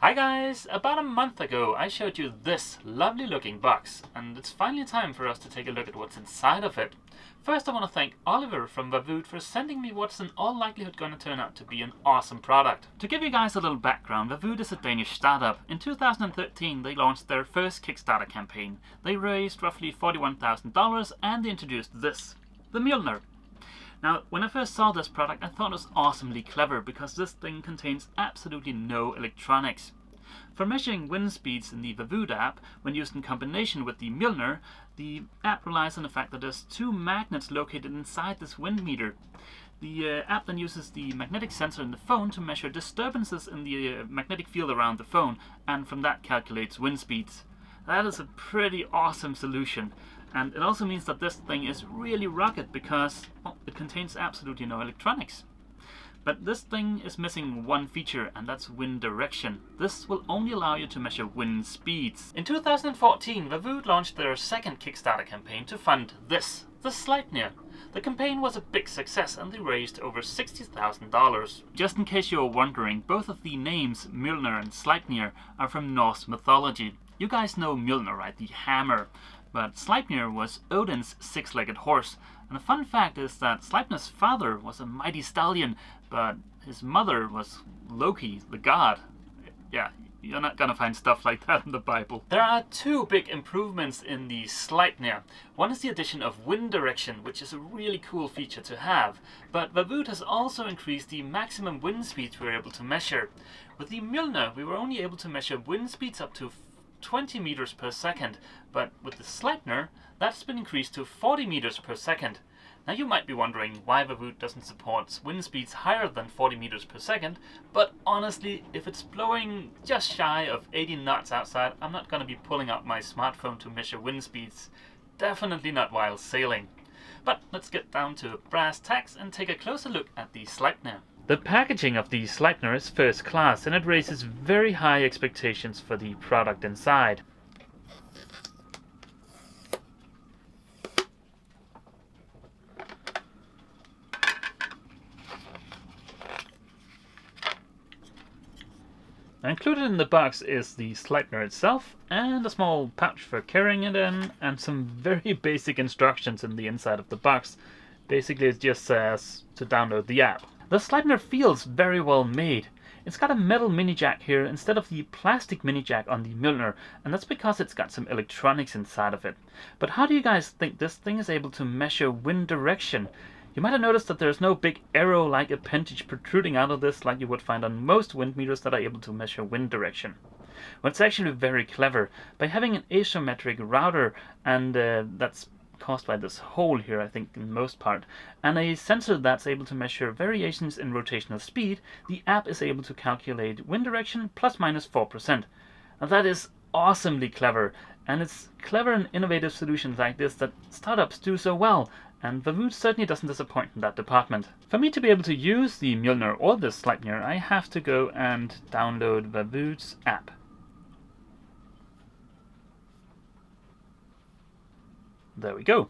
Hi guys! About a month ago I showed you this lovely looking box and it's finally time for us to take a look at what's inside of it. First I want to thank Oliver from Vaavud for sending me what's in all likelihood going to turn out to be an awesome product. To give you guys a little background, Vaavud is a Danish startup. In 2013 they launched their first Kickstarter campaign. They raised roughly $41,000 and introduced this, the Mjolnir. Now, when I first saw this product, I thought it was awesomely clever because this thing contains absolutely no electronics. For measuring wind speeds in the Vaavud app, when used in combination with the Mjolnir, the app relies on the fact that there's two magnets located inside this wind meter. The uh, app then uses the magnetic sensor in the phone to measure disturbances in the uh, magnetic field around the phone, and from that calculates wind speeds. That is a pretty awesome solution. And it also means that this thing is really rugged because well, it contains absolutely no electronics. But this thing is missing one feature and that's wind direction. This will only allow you to measure wind speeds. In 2014, Vaavud launched their second Kickstarter campaign to fund this, the Sleipnir. The campaign was a big success and they raised over $60,000. Just in case you are wondering, both of the names Mjolnir and Sleipnir are from Norse mythology. You guys know Mjolnir, right? The hammer. But Sleipnir was Odin's six-legged horse. And the fun fact is that Sleipnir's father was a mighty stallion, but his mother was Loki, the god. Yeah, you're not gonna find stuff like that in the Bible. There are two big improvements in the Sleipnir. One is the addition of wind direction, which is a really cool feature to have. But Vaavud has also increased the maximum wind speeds we're able to measure. With the Mjolnir, we were only able to measure wind speeds up to 20 meters per second, but with the Sleipnir, that's been increased to 40 meters per second. Now you might be wondering why the Vaavud doesn't support wind speeds higher than 40 meters per second, but honestly, if it's blowing just shy of 80 knots outside, I'm not going to be pulling out my smartphone to measure wind speeds. Definitely not while sailing. But let's get down to brass tacks and take a closer look at the Sleipnir. The packaging of the Sleipnir is first class and it raises very high expectations for the product inside. Included in the box is the Sleipnir itself and a small pouch for carrying it in and some very basic instructions in the inside of the box. Basically it just says to download the app. The Sleipnir feels very well made. It's got a metal mini jack here instead of the plastic mini jack on the Mjolnir, and that's because it's got some electronics inside of it. But how do you guys think this thing is able to measure wind direction? You might have noticed that there's no big arrow-like appendage protruding out of this like you would find on most wind meters that are able to measure wind direction. Well, it's actually very clever. By having an asymmetric router, and uh, that's caused by this hole here, I think, in most part, and a sensor that's able to measure variations in rotational speed, the app is able to calculate wind direction plus minus 4%. Now that is awesomely clever, and it's clever and innovative solutions like this that startups do so well, and Vaavud certainly doesn't disappoint in that department. For me to be able to use the Mjolnir or the Sleipnir, I have to go and download Vaavud's app. There we go.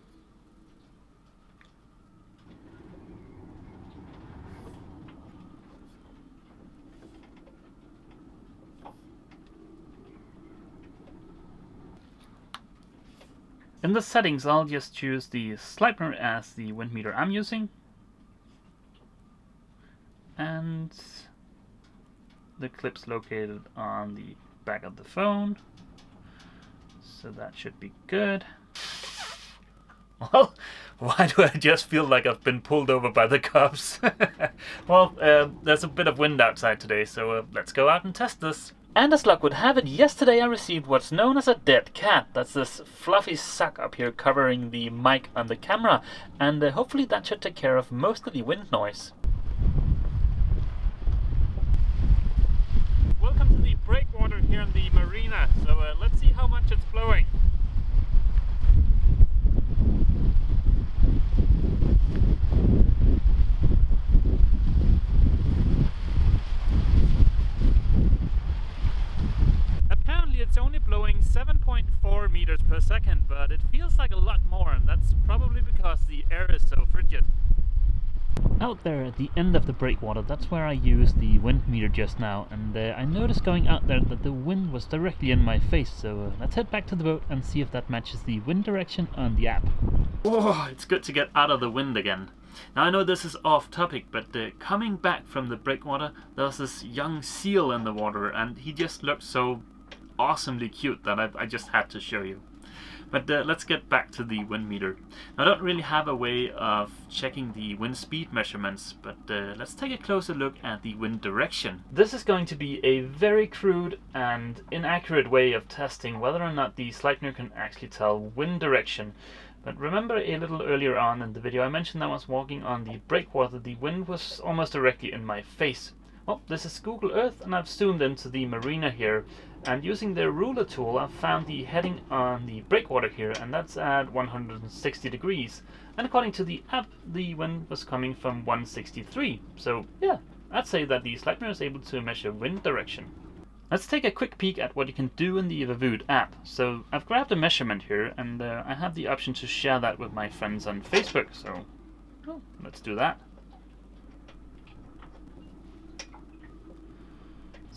In the settings, I'll just choose the Sleipnir as the wind meter I'm using. And the clip's located on the back of the phone. So that should be good. Well, why do I just feel like I've been pulled over by the cops? well, uh, there's a bit of wind outside today, so uh, let's go out and test this. And as luck would have it, yesterday I received what's known as a dead cat. That's this fluffy sack up here covering the mic and the camera, and uh, hopefully that should take care of most of the wind noise. Welcome to the breakwater here in the marina, so uh, let's see how much it's blowing. it's only blowing 7.4 meters per second, but it feels like a lot more, and that's probably because the air is so frigid. Out there at the end of the breakwater, that's where I used the wind meter just now, and uh, I noticed going out there that the wind was directly in my face, so uh, let's head back to the boat and see if that matches the wind direction on the app. Oh, it's good to get out of the wind again. Now I know this is off topic, but uh, coming back from the breakwater, there's this young seal in the water, and he just looked so awesomely cute that I, I just had to show you. But uh, let's get back to the wind meter. Now, I don't really have a way of checking the wind speed measurements, but uh, let's take a closer look at the wind direction. This is going to be a very crude and inaccurate way of testing whether or not the Sleipnir can actually tell wind direction. But remember a little earlier on in the video I mentioned that I was walking on the breakwater, the wind was almost directly in my face. Well, this is Google Earth and I've zoomed into the marina here and using the ruler tool I've found the heading on the breakwater here and that's at 160 degrees and according to the app the wind was coming from 163 so yeah I'd say that the Sleipnir is able to measure wind direction. Let's take a quick peek at what you can do in the Vaavud app. So I've grabbed a measurement here and uh, I have the option to share that with my friends on Facebook so well, let's do that.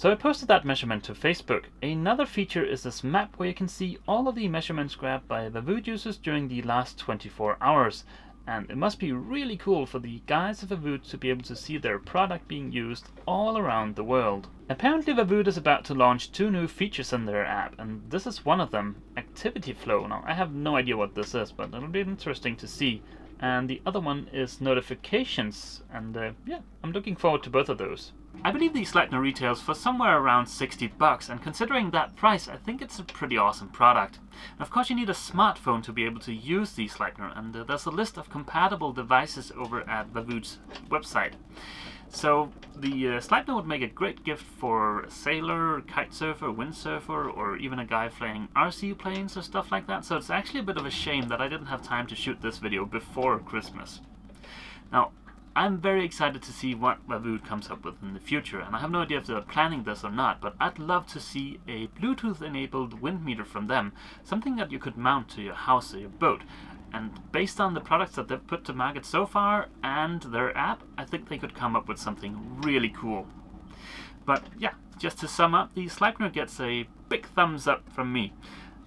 So I posted that measurement to Facebook. Another feature is this map where you can see all of the measurements grabbed by Vaavud users during the last 24 hours. And it must be really cool for the guys of Vaavud to be able to see their product being used all around the world. Apparently Vaavud is about to launch two new features in their app, and this is one of them, Activity Flow. Now, I have no idea what this is, but it'll be interesting to see. And the other one is notifications, and uh, yeah, I'm looking forward to both of those. I believe the Sleipnir retails for somewhere around 60 bucks, and considering that price, I think it's a pretty awesome product. And of course you need a smartphone to be able to use the Sleipnir, and uh, there's a list of compatible devices over at Vaavud's website. So the uh, Sleipnir would make a great gift for a sailor, kite surfer, windsurfer, or even a guy flying RC planes or stuff like that. So it's actually a bit of a shame that I didn't have time to shoot this video before Christmas. Now, I'm very excited to see what Vaavud comes up with in the future, and I have no idea if they're planning this or not, but I'd love to see a Bluetooth-enabled wind meter from them, something that you could mount to your house or your boat. And based on the products that they've put to market so far and their app, I think they could come up with something really cool. But yeah, just to sum up, the Sleipnir gets a big thumbs up from me.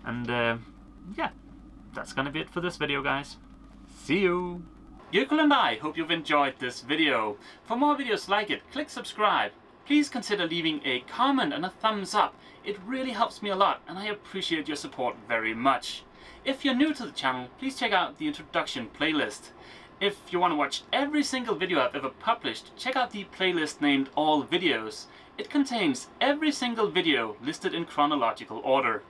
And uh, yeah, that's gonna be it for this video, guys. See you! Yukul and I hope you've enjoyed this video. For more videos like it, click subscribe. Please consider leaving a comment and a thumbs up. It really helps me a lot and I appreciate your support very much. If you're new to the channel, please check out the introduction playlist. If you want to watch every single video I've ever published, check out the playlist named All Videos. It contains every single video listed in chronological order.